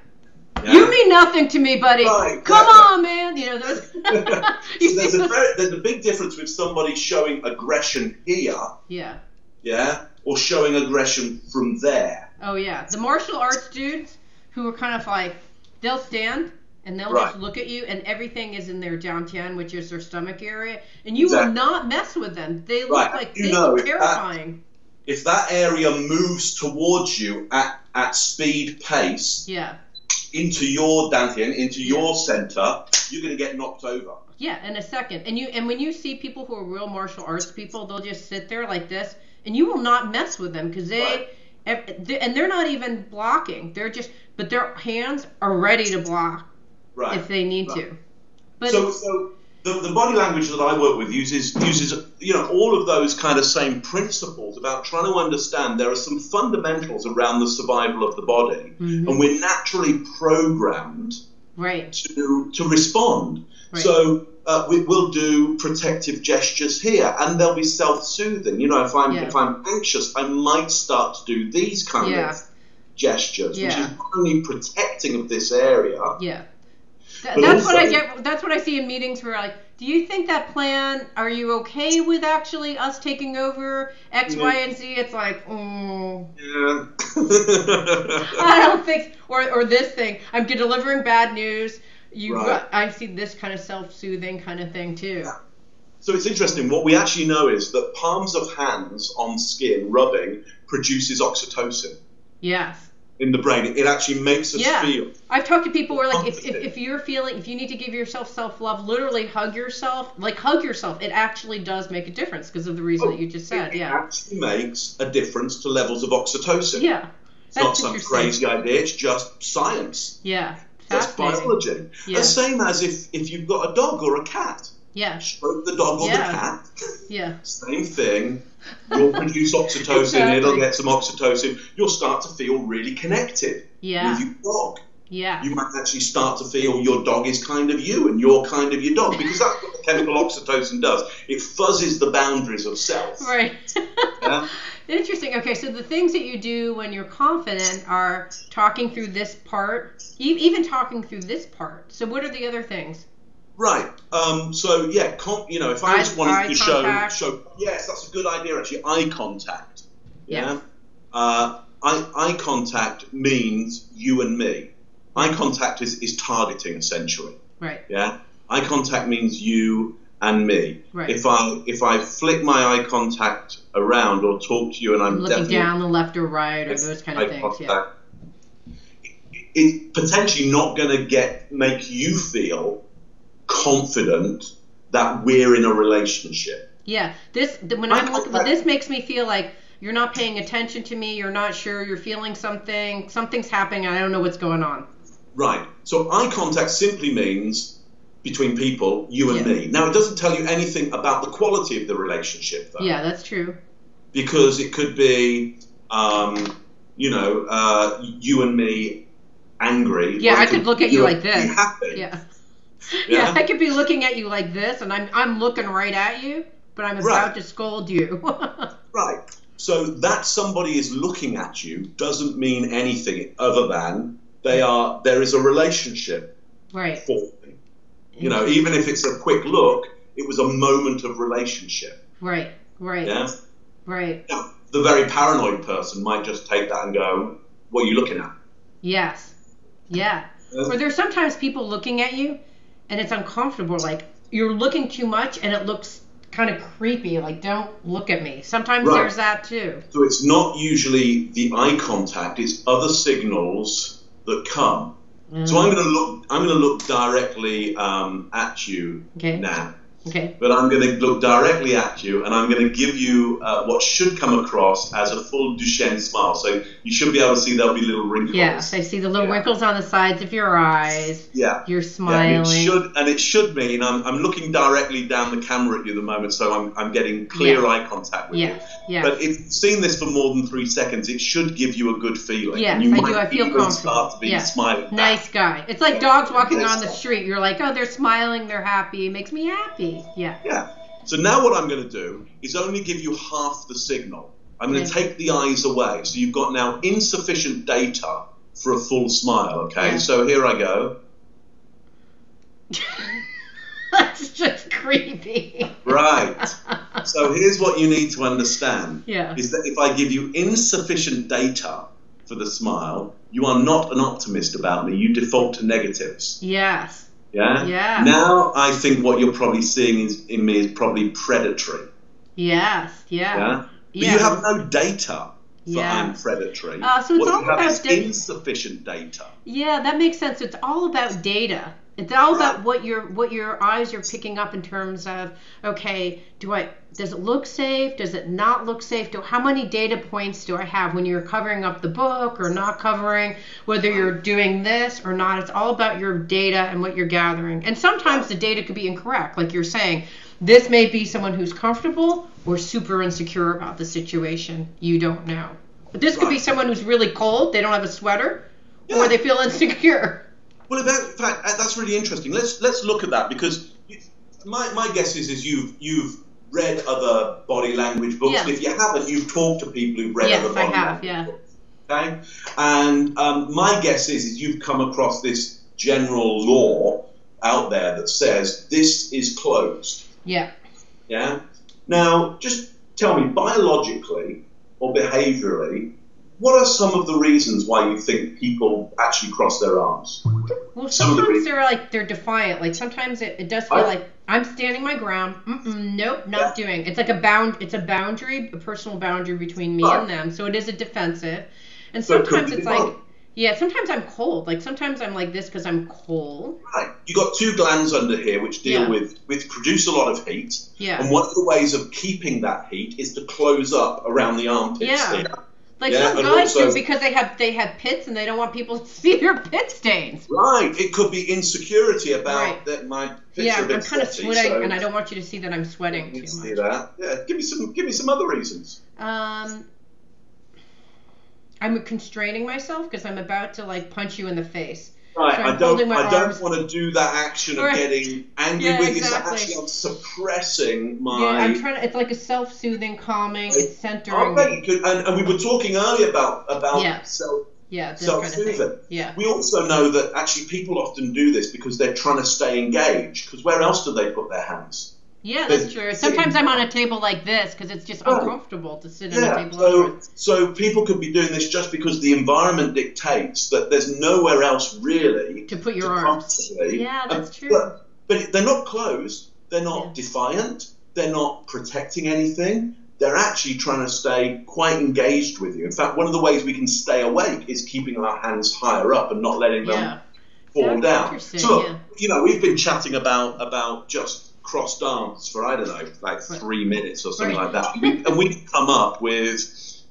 Yeah? You mean nothing to me, buddy. Right, Come exactly. on, man. You know. You So there's a very, there's a big difference with somebody showing aggression here, yeah. yeah, or showing aggression from there. Oh yeah, the martial arts dudes who are kind of like they'll stand and they'll Right. just look at you and everything is in their dantian, which is their stomach area, and you Exactly. will not mess with them. They look Right, like you they know, look terrifying. If that area moves towards you at, at speed pace Yeah, into your dantian, into Yeah. your center, you're going to get knocked over. yeah, in a second. And you and when you see people who are real martial arts people, they'll just sit there like this, and you will not mess with them because they. Right. they- And they're not even blocking. They're just, but their hands are ready to block Right. if they need Right. to. But so, so the, the body language that I work with uses uses you know all of those kind of same principles about trying to understand there are some fundamentals around the survival of the body, Mhm. and we're naturally programmed right, to to respond. Right. So uh, we, we'll do protective gestures here, and they'll be self-soothing. You know, if I'm Yeah. if I'm anxious, I might start to do these kind Yeah. of gestures, which is not only protecting of this area. Yeah. Th- that's what I get. That's what I see in meetings where like, do you think that plan? Are you okay with actually us taking over X, Yeah. Y, and Z? It's like, mm, Yeah. I don't think. Or or this thing, I'm delivering bad news. You, Right. I see this kind of self-soothing kind of thing too. Yeah. So it's interesting. What we actually know is that palms of hands on skin rubbing produces oxytocin Yes. In the brain. It actually makes us Yeah. feel. I've talked to people where like if, if, if you're feeling if you need to give yourself self love, literally hug yourself, like hug yourself. It actually does make a difference because of the reason oh, that you just said. It Yeah. actually makes a difference to levels of oxytocin. Yeah. It's not some crazy idea. It's just science. Yeah. That's biology. Yeah. The same as if, if you've got a dog or a cat. Yeah. Stroke the dog or Yeah. the cat. Yeah. Same thing. You'll produce oxytocin. Exactly. It'll get some oxytocin. You'll start to feel really connected Yeah. with your dog. Yeah. You might actually start to feel your dog is kind of you and you're kind of your dog because that's what the chemical oxytocin does. It fuzzes the boundaries of self. Right. Yeah? Interesting. Okay, so the things that you do when you're confident are talking through this part, even talking through this part. So what are the other things? Right. Um, so yeah, con- you know, if I just wanted eye to show contact. show yes, that's a good idea actually. Eye contact. Yeah. Yes. Uh, eye eye contact means you and me. Eye contact is, is targeting essentially. Right. Yeah. Eye contact means you and me. Right. If I if I flick my eye contact around or talk to you and I'm Looking down the left or right or those kind of things. Contact, it- it's potentially not going to get make you feel confident that we're in a relationship. Yeah. This when I'm looking, but this makes me feel like you're not paying attention to me. You're not sure. You're feeling something. Something's happening. I don't know what's going on. Right. So eye contact simply means between people, you and Yeah. me. Now it doesn't tell you anything about the quality of the relationship, though, Yeah, that's true. because it could be, um, you know, uh, you and me angry. Yeah, I could look at you and like this. Happy. Yeah. Yeah. Yeah, I could be looking at you like this, and I'm I'm looking right at you, but I'm about Right. to scold you. Right. So that somebody is looking at you doesn't mean anything other than they are. There is a relationship right. forming. You know, even if it's a quick look, it was a moment of relationship. Right. Right. Yeah. Right. Now, the very paranoid person might just take that and go, "What are you looking at?" Yes. Yeah. Yeah. Or there's sometimes people looking at you, and it's uncomfortable. Like, you're looking too much and it looks kind of creepy. Like, don't look at me. Sometimes Right. there's that too. So it's not usually the eye contact; it's other signals that come. So I'm going to look. I'm going to look directly um, at you Okay. now. Okay. But I'm going to look directly at you, and I'm going to give you uh, what should come across as a full Duchenne smile. So you should be able to see there'll be little wrinkles. Yes, I see the little Yeah. wrinkles on the sides of your eyes. Yeah. You're Yeah, smiling. and it should, and it should mean I'm, I'm looking directly down the camera at you at the moment, so I'm, I'm getting clear Yeah. eye contact with you. Yes. But if you've seen this for more than three seconds, it should give you a good feeling. Yes, I might do. I feel even comfortable. start to be Yeah. smiling. back. Nice guy. It's like dogs walking on the street. You're like, oh, they're smiling, they're happy. It makes me happy. Yeah. Yeah. So now what I'm going to do is only give you half the signal. I'm going to Yeah. take the eyes away. So you've got now insufficient data for a full smile. Okay. Yeah. So here I go. That's just creepy. Right. so here's what you need to understand. Yeah. is that if I give you insufficient data for the smile, you are not an optimist about me. You default to negatives. Yes. Yeah? Yeah. Now I think what you're probably seeing is, in me is probably predatory. Yes. Yeah? Yeah. But Yeah. you have no data for Yeah. I'm predatory. Uh, so it's what all about is data. insufficient data. Yeah, that makes sense. It's all about data. It's all about what your what your eyes are picking up in terms of okay, do I does it look safe? Does it not look safe? Do how many data points do I have when you're covering up the book or not covering? Whether you're doing this or not, it's all about your data and what you're gathering. And sometimes the data could be incorrect, like you're saying. This may be someone who's comfortable or super insecure about the situation. You don't know. But this could be someone who's really cold. They don't have a sweater, or they feel insecure. Well, in fact, uh, that's really interesting. Let's let's look at that because my, my guess is is you've you've read other body language books. Yes. And if you haven't, you've talked to people who've read Yes, other I body have, language yeah. books. Okay, and um, my guess is is you've come across this general law out there that says this is closed. Yeah. Yeah. Now, just tell me biologically or behaviorally. What are some of the reasons why you think people actually cross their arms? Well, Some of the sometimes they're like they're defiant. Like sometimes it, it does feel I- like I'm standing my ground. Mm-mm, nope, not doing. It's like a bound. It's a boundary, a personal boundary between me Right. and them. So it is a defensive. And So it could sometimes it's like, yeah. Sometimes I'm cold. Like sometimes I'm like this because I'm cold. Right. You got two glands under here which deal Yeah. with with produce a lot of heat. Yeah. And one of the ways of keeping that heat is to close up around the armpits. Yeah. here. Like Yeah, some guys also- do because they have they have pits and they don't want people to see their pit stains. Right. It could be insecurity about Right. that my pits Yeah, I'm kind of sweating, so and I don't want you to see that I'm sweating you too see much. that. Yeah. Give me some. Give me some other reasons. Um, I'm constraining myself because I'm about to like punch you in the face. Right. I don't. I don't want to do that action of getting angry Yeah, with you. So actually, I'm suppressing my. Yeah, I'm trying to. It's like a self-soothing, calming. It's I centering. you and, and we were talking earlier about about Yeah. self Yeah, this kind of self-soothing. Yeah. We also know that actually people often do this because they're trying to stay engaged. Because where else do they put their hands? Yeah, that's true. Sometimes I'm on a table like this because it's just Right. uncomfortable to sit on a Yeah. table. So, so people could be doing this just because the environment dictates that there's nowhere else really To put your to arms. Yeah, that's and- true. But, but they're not closed. They're not Yeah. defiant. They're not protecting anything. They're actually trying to stay quite engaged with you. In fact, one of the ways we can stay awake is keeping our hands higher up and not letting them Yeah. fall That's down. So, look, yeah. you know, we've been chatting about about just crossed arms for I don't know, like three minutes or something Right. like that, we, and we come up with,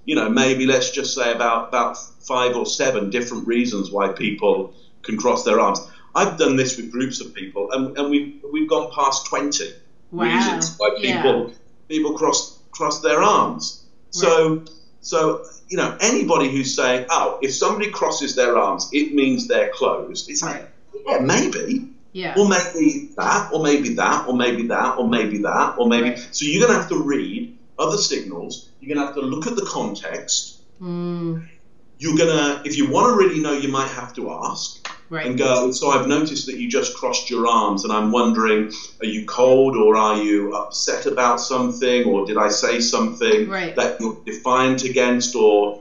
you know, maybe let's just say about about five or seven different reasons why people can cross their arms. I've done this with groups of people, and, and we've we've gone past twenty Wow. reasons why Yeah. people people cross cross their arms. So so you know anybody who's saying, oh, if somebody crosses their arms, it means they're closed. It's like, yeah, maybe. Yeah. Or maybe that, or maybe that, or maybe that, or maybe that, or maybe. Right. So you're going to have to read other signals. You're going to have to look at the context. Mm, You're going to, if you want to really know, you might have to ask right. and go, so I've noticed that you just crossed your arms, and I'm wondering, are you cold, or are you upset about something, or did I say something Right. that you're defiant against, or.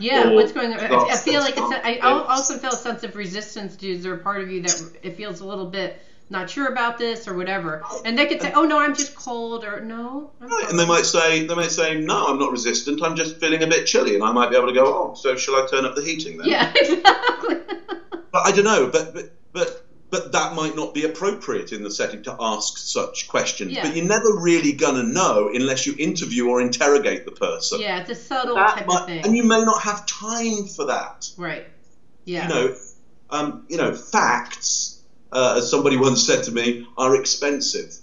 Yeah, or what's going on? I, I feel like it's. A, I also feel a sense of resistance. Is there a part of you that it feels a little bit not sure about this or whatever, and they could say, "Oh no, I'm just cold," or "No." Right, and they might say they might say no, I'm not resistant. I'm just feeling a bit chilly, and I might be able to go. Oh, so shall I turn up the heating then? Yeah, exactly. But I don't know. But but but but that might not be appropriate in the setting to ask such questions. Yeah. But you're never really gonna know unless you interview or interrogate the person. yeah, it's a subtle That type might- of thing. and you may not have time for that. right. Yeah. You know, um, you know, facts, uh, as somebody once said to me, are expensive.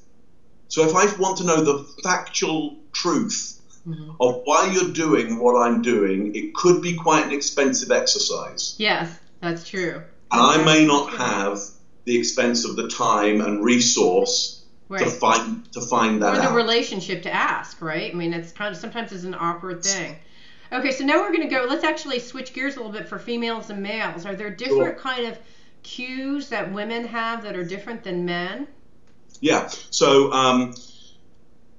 So if I want to know the factual truth Mhm. of why you're doing what I'm doing, it could be quite an expensive exercise. Yes, that's true. And I may not have the expense of the time and resource to find to find that or the out. relationship to ask, right? I mean, it's kind of sometimes it's an awkward thing. Okay, so now we're going to go. Let's actually switch gears a little bit for females and males. Are there different kind of cues that women have that are different than men? Yeah. So, um,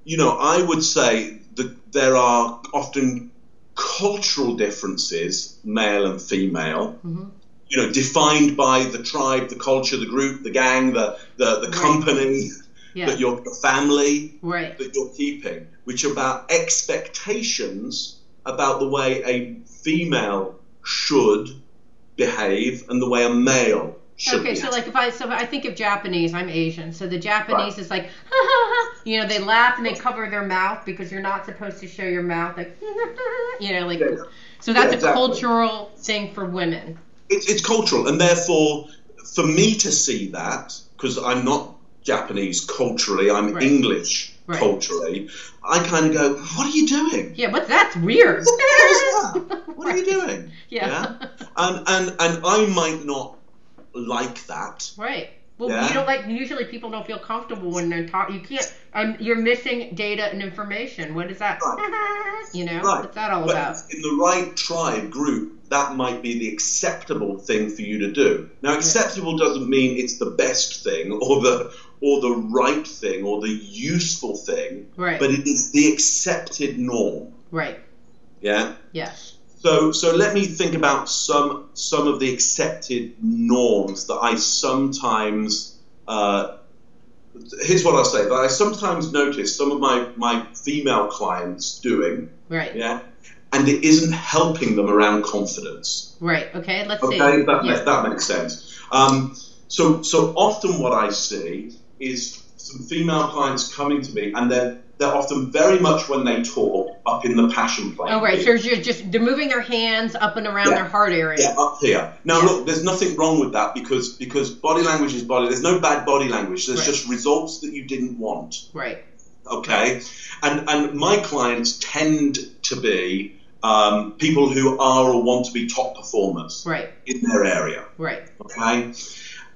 you know, I would say that there are often cultural differences, male and female. Mhm. You know, defined by the tribe, the culture, the group, the gang, the the, the Right. company Yeah. that your the family right. that you're keeping, which are about expectations about the way a female should behave and the way a male should Okay, behave. so like if I so I think of Japanese, I'm Asian. So the Japanese is like, you know, they laugh and they cover their mouth because you're not supposed to show your mouth, like, you know, like. Yeah. So that's Yeah, a cultural thing for women. It's, it's cultural, and therefore, for me to see that, because I'm not Japanese culturally, I'm Right. English Right. culturally, I kind of go, "What are you doing? Yeah, but that's weird. What the hell is that? What are you doing?" Yeah. And and and I might not like that. Right. Well, Yeah. you don't like. Usually, people don't feel comfortable when they're talking. You can't. Um, you're missing data and information. What is that? you know, Right. what's that all But about? in the right tribe group, that might be the acceptable thing for you to do. Now, acceptable doesn't mean it's the best thing or the or the right thing or the useful thing, Right. but it is the accepted norm. right. Yeah. Yes. So so let me think about some some of the accepted norms that I sometimes. Uh, here's what I'll say: that I sometimes notice some of my my female clients doing. Right. Yeah. And it isn't helping them around confidence. Right. Okay. Let's see. Okay, that, Yeah. that makes sense. Um, so, so often what I see is some female clients coming to me, and they're they're often very much when they talk up in the passion plane. Oh, right. So you're just they're moving their hands up and around Yeah. their heart area. Yeah, up here. Now, Yeah. look, there's nothing wrong with that because because body language is body. There's no bad body language. There's Right. just results that you didn't want. Right. okay and and my clients tend to be um, people who are or want to be top performers Right. in their area Right. okay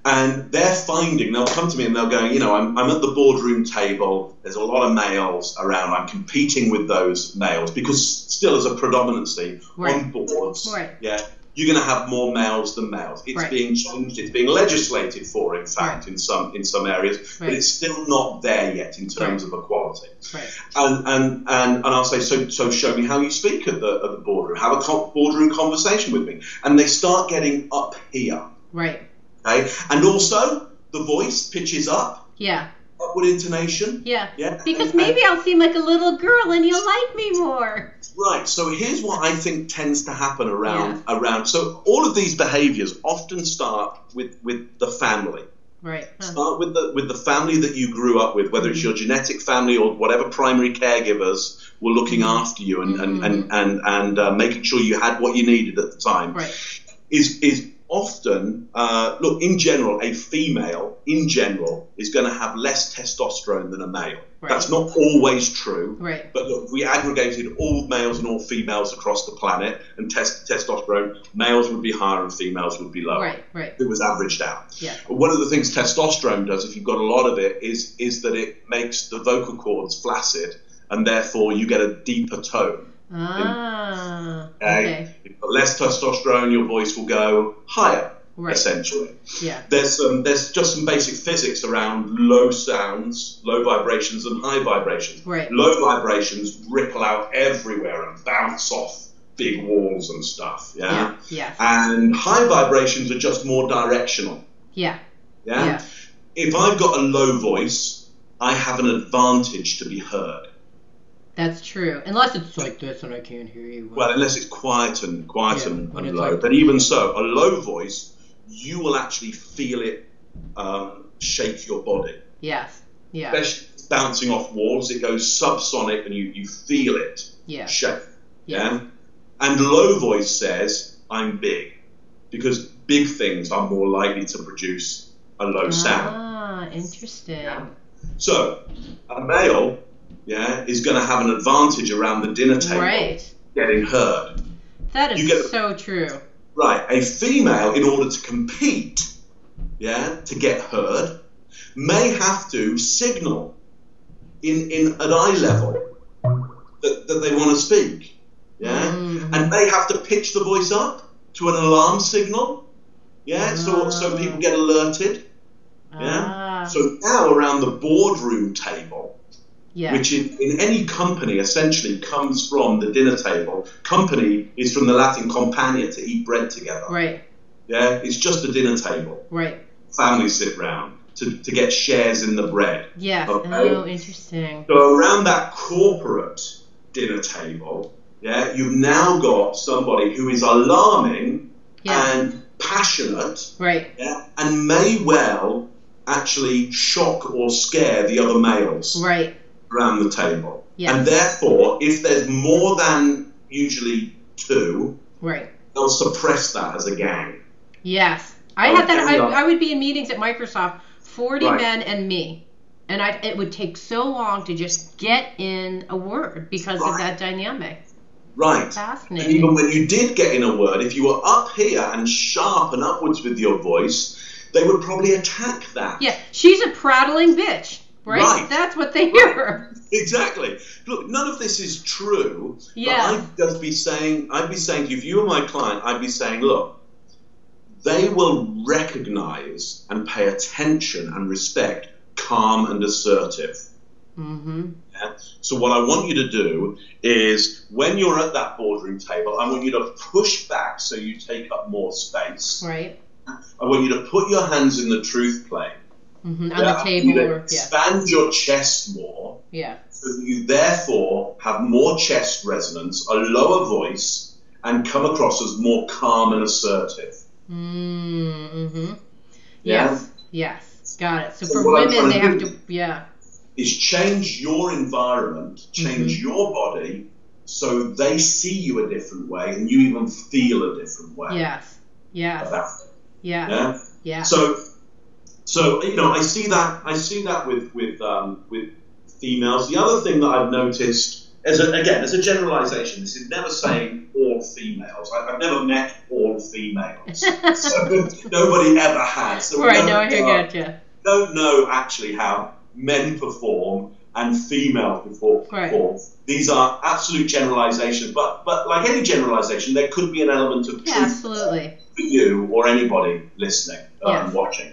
and they're finding they'll come to me and they'll go you know I'm, I'm at the boardroom table there's a lot of males around i'm competing with those males because still as a predominancy Right. on boards Right. yeah you're going to have more males than males. It's Right. being changed. It's being legislated for, in fact, in some in some areas, but it's still not there yet in terms of equality. Right. And, and, and, and I'll say, so, so show me how you speak at the, at the boardroom. Have a co- boardroom conversation with me. And they start getting up here. Right. Okay? And also, the voice pitches up, Yeah. upward intonation. Yeah. Yeah. Because And- maybe I'll seem like a little girl and you'll like me more. Right. So here's what I think tends to happen around around. So all of these behaviours often start with with the family. Right. Huh. Start with the with the family that you grew up with, whether it's mm-hmm. your genetic family or whatever primary caregivers were looking mm-hmm. after you and and mm-hmm. and and, and uh, making sure you had what you needed at the time. Right. Is is often uh, look in general a female in general is going to have less testosterone than a male. Right. That's not always true. Right. But look, we aggregated all males and all females across the planet and test testosterone, males would be higher and females would be lower. Right. Right. It was averaged out. Yeah. But one of the things testosterone does, if you've got a lot of it, is is that it makes the vocal cords flaccid, and therefore you get a deeper tone. Ah. Okay. Okay. You've got less testosterone, your voice will go higher, Right. essentially. Yeah. There's um, there's just some basic physics around low sounds, low vibrations, and high vibrations. Right. Low vibrations ripple out everywhere and bounce off big walls and stuff. Yeah. Yeah. Yeah. And high vibrations are just more directional. Yeah. Yeah. Yeah. if I've got a low voice, I have an advantage to be heard. That's true. Unless it's like this and I can't hear you. Well, unless it's quiet and quiet Yeah, and, and low. like- but even so, a low voice, you will actually feel it um, shake your body. yes. Yeah. Especially it's bouncing off walls, it goes subsonic and you, you feel it Yeah. shake. Yeah. Yeah. And low voice says, I'm big. Because big things are more likely to produce a low sound. Ah, interesting. Yeah. So, a male, yeah, is going to have an advantage around the dinner table Right. getting heard. That is get- so true. Right, a female, in order to compete, yeah, to get heard, may have to signal in, in at eye level that, that they want to speak, yeah, Mhm. and may have to pitch the voice up to an alarm signal, yeah, so so people get alerted. Ah, So now around the boardroom table, yeah. which in, in any company essentially comes from the dinner table. Company is from the Latin compania to eat bread together. right. Yeah, it's just a dinner table. Right. Families sit round to, to get shares in the bread. Yeah. Okay. Oh, interesting. So around that corporate dinner table, yeah, you've now got somebody who is alarming Yeah. and passionate, Right. yeah, and may well actually shock or scare the other males Right. Around the table. Yes. And therefore, if there's more than usually two, Right. they'll suppress that as a gang. Yes. I Oh, had that. I. I would be in meetings at Microsoft, 40 Right. men and me. And I, it would take so long to just get in a word because of that dynamic. Right. Fascinating. And even when you did get in a word, if you were up here and sharp and upwards with your voice, they would probably attack that. Yeah, she's a prattling bitch, right? Right. That's what they hear. Exactly. Look, none of this is true. but Yeah. I'd just be saying, I'd be saying if you were my client, I'd be saying, look, they will recognize and pay attention and respect calm and assertive. Mm-hmm. Yeah? So what I want you to do is when you're at that boardroom table, I want you to push back so you take up more space. Right. I want you to put your hands in the truth plane. Mm-hmm. On the you table to or yeah. expand your chest more Yeah. so that you therefore have more chest resonance, a lower voice, and come across as more calm and assertive. Mm-hmm. Yeah? Yes. Yes. Got it. So So for women, they to have to. Yeah. Is change your environment, change Mm-hmm. your body, so they see you a different way and you even feel a different way Yes. Yes. about it. Yeah. Yeah? Yeah. So, so you know, I see that I see that with with um, with females. The other thing that I've noticed, as a, again, as a generalisation, this is never saying all females. I, I've never met all females, so nobody ever has. So right. don't, No, I uh, get you. don't know actually how men perform and females perform. Right. These are absolute generalisations, but but like any generalisation, there could be an element of Yeah, truth absolutely. for you or anybody listening um, Yes. watching.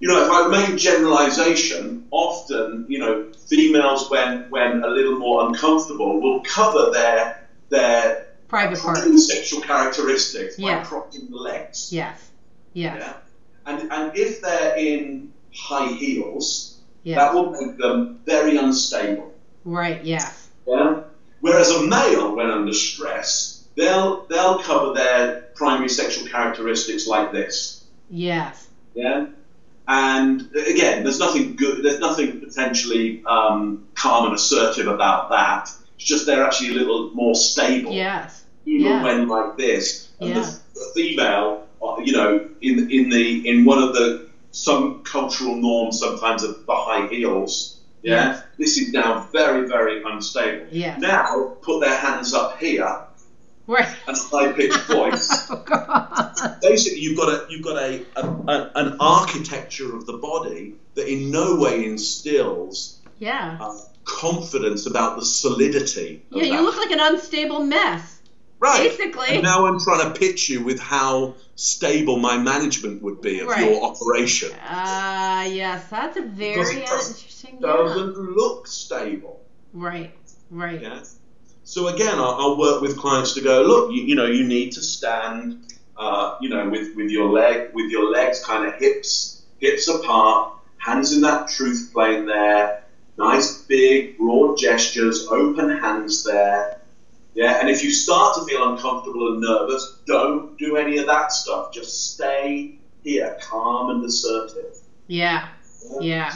You know, if I make a generalization, often, you know, females when when a little more uncomfortable will cover their their Private part. sexual characteristics by Yeah. crossing the legs. Yes. Yes. Yeah. And and if they're in high heels, that will make them very unstable. Right. Yes. Yeah. Whereas a male, when under stress, they'll they'll cover their primary sexual characteristics like this. Yes. Yeah. And again, there's nothing good. There's nothing potentially um, calm and assertive about that. It's just they're actually a little more stable, Yes. even yeah. when like this. And Yeah. the, the female, uh, you know, in in the in one of the some cultural norms sometimes of the high heels. Yeah. Yes. This is now very very unstable. Yeah. Now put their hands up here Right. and high pitched voice. Oh basically you've got a you've got a, a, a an architecture of the body that in no way instills Yeah. uh, confidence about the solidity. Of Yeah. You look like an unstable mess. right. Basically. And now I'm trying to pitch you with how stable my management would be of Right. your operation. Ah, yes. That's a very it doesn't- interesting. Yeah. Doesn't look stable. Right. Right. Yeah. So again, I'll, I'll work with clients to go, look, you, you know, you need to stand, uh, you know, with, with your leg, with your legs kind of hips, hips apart, hands in that truth plane there, nice big broad gestures, open hands there. Yeah, and if you start to feel uncomfortable and nervous, don't do any of that stuff. Just stay here, calm and assertive. Yeah, yeah.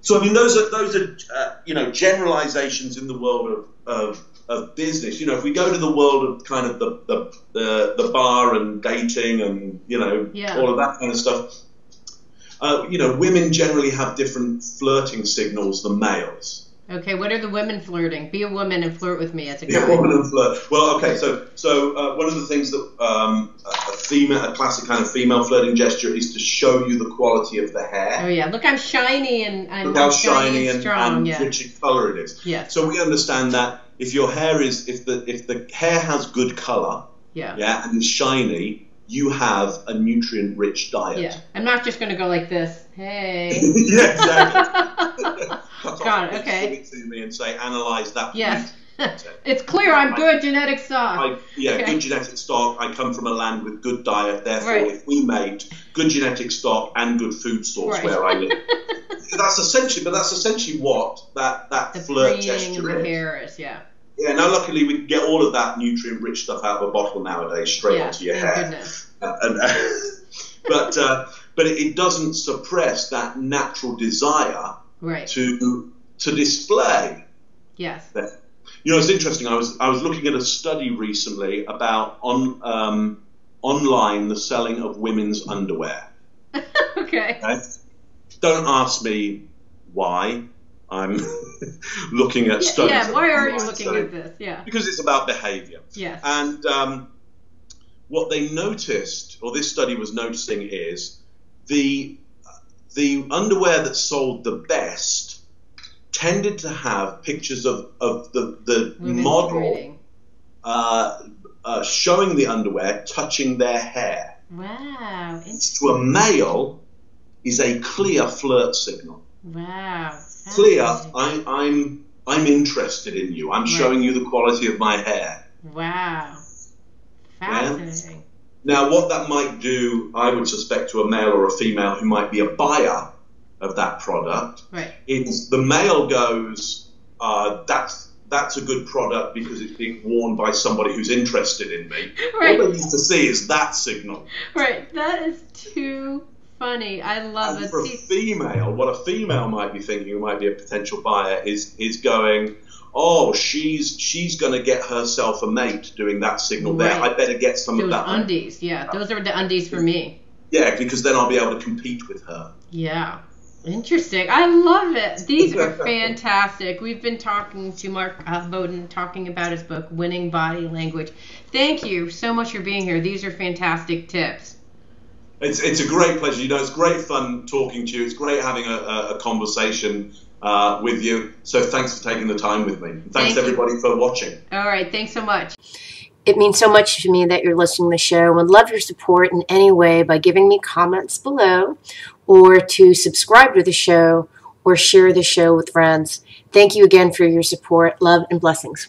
So I mean, those are those are uh, you know generalizations in the world of, of of business. You know, if we go to the world of kind of the the, the, the bar and dating and you know Yeah. all of that kind of stuff, uh, you know, women generally have different flirting signals than males. Okay, what are the women flirting? Be a woman and flirt with me as a guy. Yeah, woman and flirt. Well, okay, so so uh, one of the things that um, a a female, a classic kind of female flirting gesture is to show you the quality of the hair. Oh yeah, look, I'm shiny and I'm Look how shiny, shiny and strong. and yeah, rich in color it is. yes, So we understand that if your hair is if the if the hair has good color, yeah, yeah, and is shiny, you have a nutrient rich diet. yeah. I'm not just gonna go like this. Hey. yeah, exactly. Got it, okay. to me and say, analyze that. yes. me. It's clear I'm good genetic stock. I, yeah, Okay. good genetic stock. I come from a land with good diet. Therefore, Right. if we mate, good genetic stock and good food source Right. where I live. that's essentially, but that's essentially what that that the flirt gesture is. hair is, yeah. Yeah. Now, luckily, we can get all of that nutrient-rich stuff out of a bottle nowadays, straight yeah, onto your hair. goodness. Uh, and, but uh, but it, it doesn't suppress that natural desire Right. to to display. Yes. You know, it's interesting. I was I was looking at a study recently about on um, online the selling of women's underwear. okay. Okay? Don't ask me why. I'm looking at Yeah, studies. yeah, why are you looking studies. at this? Yeah. Because it's about behaviour. Yes. And um, what they noticed, or this study was noticing, is the the underwear that sold the best tended to have pictures of, of the, the Women's model uh, uh, showing the underwear touching their hair. Wow. To a male, is a clear flirt signal. Wow. Clear. I, I'm I'm interested in you. I'm Right. showing you the quality of my hair. Wow. Fascinating. Now, what that might do, I would suspect, to a male or a female who might be a buyer of that product, Right. is the male goes, uh, that's that's a good product because it's being worn by somebody who's interested in me. Right. All they need to see is that signal. Right. That is too funny. I love And it. for a female, what a female might be thinking, who might be a potential buyer, is is going, oh, she's she's going to get herself a mate doing that signal there. I better get some of that. undies. Yeah. Those are the undies for me. Yeah, because then I'll be able to compete with her. Yeah. Interesting. I love it. These are fantastic. We've been talking to Mark uh, Bowden, talking about his book, Winning Body Language. Thank you so much for being here. These are fantastic tips. It's, it's a great pleasure. You know, it's great fun talking to you. It's great having a, a, a conversation uh, with you. So thanks for taking the time with me. And thanks Thank you. everybody for watching. All right. Thanks so much. It means so much to me that you're listening to the show. Would love your support in any way by giving me comments below or to subscribe to the show or share the show with friends. Thank you again for your support. Love and blessings.